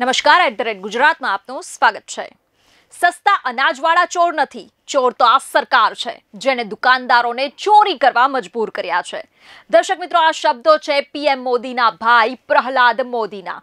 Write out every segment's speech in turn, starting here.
નમસ્કાર at the rate ગુજરાતમાં આપનું સ્વાગત છે. સસ્તા અનાજવાળા ચોર નથી, ચોર તો આ સરકાર છે જેને દુકાનદારોને ચોરી કરવા મજબૂર કર્યા છે. દર્શક મિત્રો, આ શબ્દો છે પીએમ મોદીના ભાઈ પ્રહલાદ મોદીના.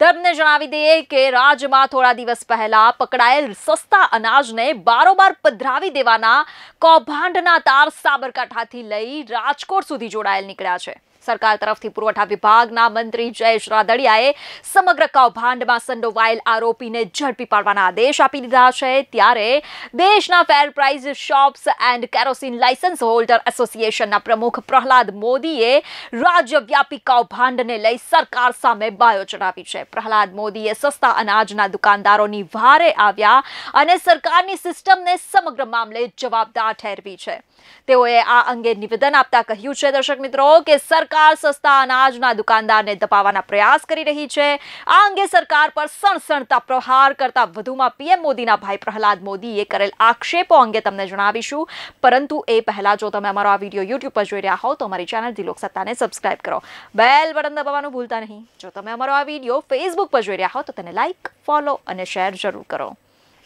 તમને જણાવી દઈએ કે રાજ્યમાં થોડા દિવસ પહેલા પકડાયેલ સસ્તા અનાજને બારોબાર પધરાવી દેવાના કૌભાંડના તાર સાબરકાંઠાથી લઈ રાજકોટ સુધી જોડાયેલ નીકળ્યા છે. સરકાર તરફથી પુરવઠા વિભાગના મંત્રી જયેશ રાદડિયાએ સમગ્ર કૌભાંડમાં સંડોવાયેલ આરોપીને ઝડપી પાડવાના આદેશ આપી દીધા છે. ત્યારે દેશના fair price shops and kerosene licence holder એસોસિએશનના પ્રમુખ પ્રહલાદ મોદીએ રાજ્યવ્યાપી કૌભાંડને લઈ સરકાર સામે બાયો ચડાવી છે. પ્રહલાદ મોદીએ સસ્તા અનાજના દુકાનદારોની ભારે આવ્યા અને સરકારની સિસ્ટમને સમગ્ર મામલે જવાબદાર ઠેરવી છે. તેઓએ આ અંગે નિવેદન આપતા કહ્યું છે. દર્શક મિત્રો, કે સરકાર સસ્તા અનાજના દુકાનદારને દબાવવાના પ્રયાસ કરી રહી છે. આ અંગે સરકાર પર સણસણતા પ્રહાર કરતા વધુમાં પીએમ મોદીના ભાઈ પ્રહલાદ મોદીએ કરેલ આક્ષેપો અંગે તમને જણાવીશું. પરંતુ એ પહેલા જો તમે અમારો આ વીડિયો યુટ્યુબ પર જોઈ રહ્યા હો, તો અમારી ચેનલ દિલોક સત્તાને સબસ્ક્રાઇબ કરો. બેલ બટન દબાવવાનું ભૂલતા નહીં. જો તમે અમારો આ વીડિયો ફેસબુક પર જોઈ રહ્યા હો, તો તેને લાઈક ફોલો અને શેર જરૂર કરો.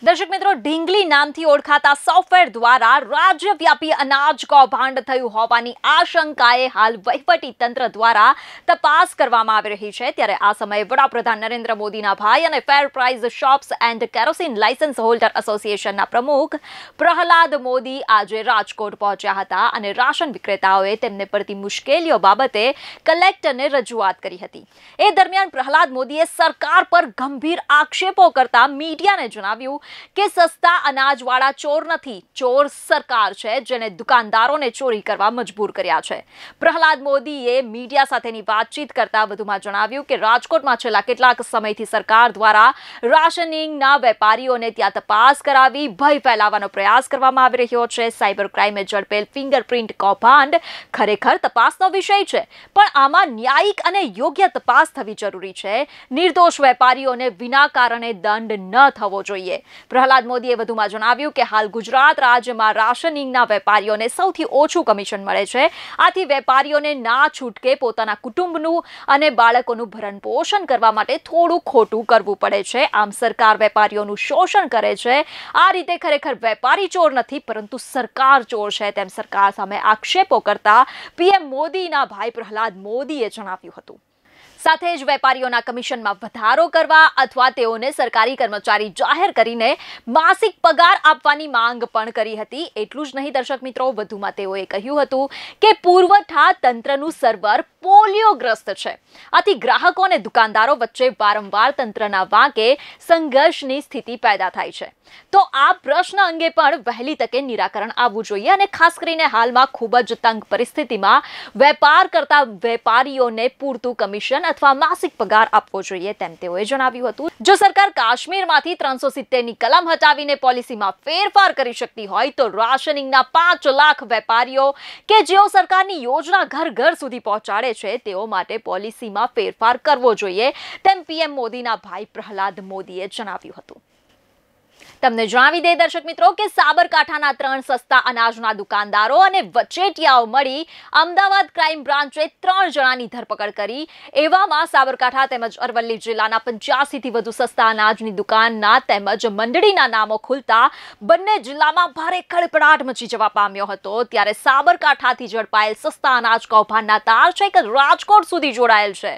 દર્શક મિત્રો, ઢીંગલી નામથી ઓળખાતા સોફ્ટવેર દ્વારા રાજ્યવ્યાપી અનાજ કૌભાંડ થયું હોવાની આશંકાએ હાલ તંત્ર દ્વારા તપાસ કરવામાં આવી રહી છે. ત્યારે આ સમયે વડાપ્રધાન નરેન્દ્ર મોદીના ભાઈ અને fair price shops and kerosene licence holder એસોસિએશનના પ્રમુખ પ્રહલાદ મોદી આજે રાજકોટ પહોંચ્યા હતા અને રાશન વિક્રેતાઓએ તેમને પડતી મુશ્કેલીઓ બાબતે કલેક્ટરને રજૂઆત કરી હતી. એ દરમિયાન પ્રહલાદ મોદીએ સરકાર પર ગંભીર આક્ષેપો કરતા મીડિયાને જણાવ્યું કે સસ્તા અનાજવાળા ચોર નથી, ચોર સરકાર છે જેને દુકાનદારોને ચોરી કરવા મજબૂર કર્યા છે. પ્રહલાદ મોદીએ મીડિયા સાથેની વાતચીત કરતા વધુમાં જણાવ્યું કે રાજકોટમાં છેલ્લા કેટલાક સમયથી સરકાર દ્વારા રાશનિંગના વેપારીઓને ત્યાં તપાસ કરાવી ભય ફેલાવવાનો પ્રયાસ કરવામાં આવી રહ્યો છે. સાયબર ક્રાઇમે ઝડપેલ ફિંગરપ્રિન્ટ કૌભાંડ ખરેખર તપાસનો વિષય છે, પણ આમાં ન્યાયિક અને યોગ્ય તપાસ થવી જરૂરી છે. નિર્દોષ વેપારીઓને વિના કારણે દંડ ન થવો જોઈએ. પ્રહલાદ મોદીએ વધુમાં જણાવ્યું કે હાલ ગુજરાત રાજ્યમાં રાશનિંગના વેપારીઓને સૌથી ઓછું કમિશન મળે છે. આથી વેપારીઓને ના છૂટકે પોતાના કુટુંબનું અને બાળકોનું ભરણ પોષણ કરવા માટે થોડું ખોટું કરવું પડે છે. આમ સરકાર વેપારીઓનું શોષણ કરે છે. આ રીતે ખરેખર વેપારી ચોર નથી, પરંતુ સરકાર ચોર છે તેમ સરકાર સામે આક્ષેપો કરતા પીએમ મોદીના ભાઈ પ્રહલાદ મોદીએ જણાવ્યું હતું. સાથે જ વેપારીઓના કમિશનમાં વધારો કરવા અથવા તેઓને સરકારી કર્મચારી જાહેર કરીને માસિક પગાર આપવાની માંગ પણ કરી હતી. એટલું જ નહીં, દર્શક મિત્રો, વધુમાં તેઓએ કહ્યું હતું કે પુરવઠા તંત્રનું સર્વર પોલિયોગ્રસ્ત છે. આથી ગ્રાહકો અને દુકાનદારો વચ્ચે વારંવાર તંત્રના વાંકે સંઘર્ષની સ્થિતિ પેદા થાય છે. તો આ પ્રશ્ન અંગે પણ વહેલી તકે નિરાકરણ આવવું જોઈએ અને ખાસ કરીને હાલમાં ખૂબ જ તંગ પરિસ્થિતિમાં વેપાર કરતા વેપારીઓને પૂરતું કમિશન અથવા માસિક પગાર આપવો જોઈએ તેમ તેઓએ જણાવ્યું હતું. જો સરકાર કાશ્મીરમાંથી ત્રણસો સિત્તેરની કલમ હટાવીને પોલિસીમાં ફેરફાર કરી શકતી હોય તો રાશનિંગના પાંચ લાખ વેપારીઓ કે જેઓ સરકારની યોજના ઘર ઘર સુધી પહોંચાડે છે, તેઓ માટે પોલિસીમાં ફેરફાર કરવો જોઈએ, તેમ પીએમ મોદીના ભાઈ પ્રહલાદ મોદીએ જણાવ્યું હતું. તમને જણાવી દે દર્શક મિત્રો કે સાબરકાંઠાના ત્રણ સસ્તા અનાજના દુકાનદારો અને વચેટિયાઓ મળી અમદાવાદ ક્રાઇમ બ્રાન્ચે ત્રણ જણાની ધરપકડ કરી. એવામાં સાબરકાંઠા તેમજ અરવલ્લી જિલ્લાના પંચ્યાસીથી વધુ સસ્તા અનાજની દુકાનના તેમજ મંડળીના નામો ખુલતા બંને જિલ્લામાં ભારે ખળભળાટ મચી જવા પામ્યો હતો. ત્યારે સાબરકાંઠાથી ઝડપાયેલ સસ્તા અનાજ કૌભાંડના તાર છેક રાજકોટ સુધી જોડાયેલ છે.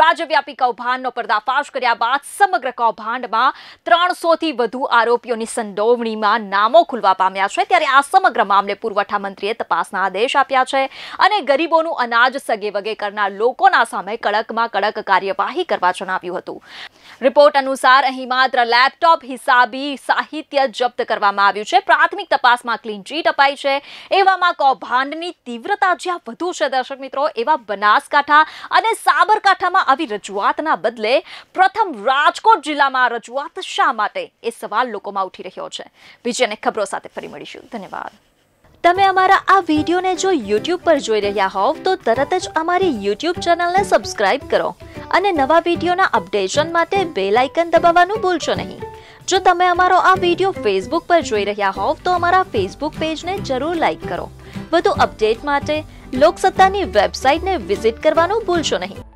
રાજ્યવ્યાપી કૌભાંડનો પર્દાફાશ કર્યા બાદ સમગ્ર કૌભાંડમાં ત્રણસોથી વધુ આરોપીઓની સંડોવણીમાં નામો ખુલવા પામ્યા છે. ત્યારે આ સમગ્ર મામલે પુરવઠા મંત્રીએ તપાસના આદેશ આપ્યા છે અને ગરીબોનું અનાજ સગે વગે કરનાર લોકોના સામે કડકમાં કડક કાર્યવાહી કરવા જણાવ્યું હતું. રિપોર્ટ અનુસાર અહીં માત્ર લેપટોપ, હિસાબી સાહિત્ય જપ્ત કરવામાં આવ્યું છે. પ્રાથમિક તપાસમાં ક્લીન ચીટ અપાઈ છે. એવામાં કૌભાંડની તીવ્રતા જ્યાં વધુ છે, દર્શક મિત્રો, એવા બનાસકાંઠા અને સાબરકાંઠામાં આવી રજૂઆતના બદલે પ્રથમ રાજકોટ જિલ્લામાં રજૂઆત શા માટે? એ સવાલ લોકોમાં ઉઠી રહ્યો છે. બીજી અનેક ખબરો સાથે ફરી મળીશું. ધન્યવાદ. તમે અમારા આ વિડીયોને જો યુટ્યુબ પર જોઈ રહ્યા હોવ, તો તરત જ અમારી યુટ્યુબ ચેનલને સબસ્ક્રાઇબ કરો અને નવા વિડીયોના અપડેશન માટે બેલ આઇકન દબાવવાનું ભૂલશો નહીં. જો તમે અમારો આ વીડિયો ફેસબુક પર જોઈ રહ્યા હોવ, તો અમારા ફેસબુક પેજને જરૂર લાઈક કરો. વધુ અપડેટ માટે લોકસત્તાની વેબસાઇટને વિઝિટ કરવાનું ભૂલશો નહીં.